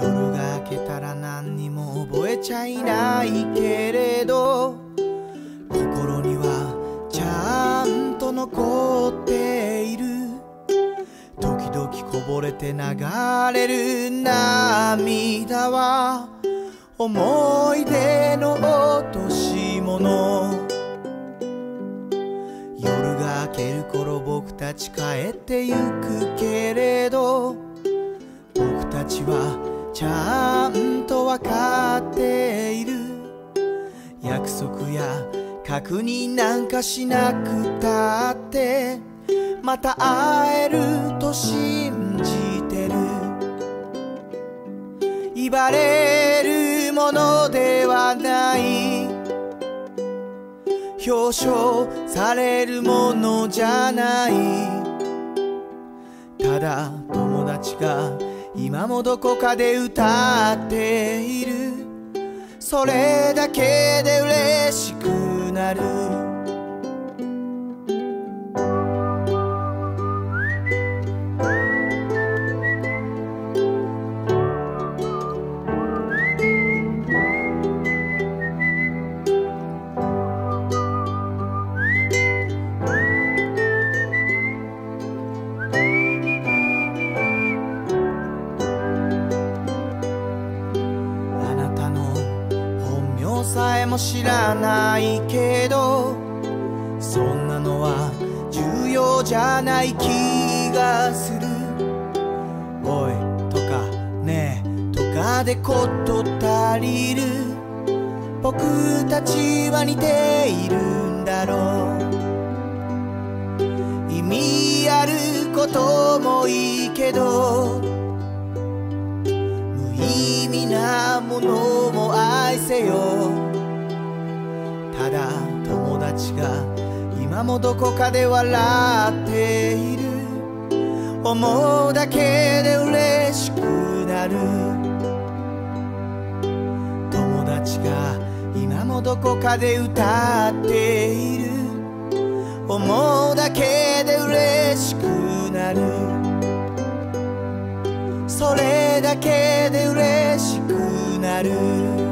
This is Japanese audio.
夜が明けたら何にも覚えちゃいないけれど心にはちゃんと残っている。時々こぼれて流れる涙は思い出の落とし物。夜が明ける頃僕たち帰ってゆくけれど僕たちはちゃんとわかっている。約束や確認なんかしなくたってまた会えると信じてる。言われるものではない。表彰されるものじゃない。ただ友達が今もどこかで歌っている。それだけで嬉しくなる。さえも知らないけどそんなのは重要じゃない気がする。おいとかねえとかでこと足りる。僕たちは似ているんだろう。意味あることもいいけど無意味なものもせよ。ただ友達が今もどこかで笑っている。思うだけで嬉しくなる。友達が今もどこかで歌っている。思うだけで嬉しくなる。それだけで嬉しくなる。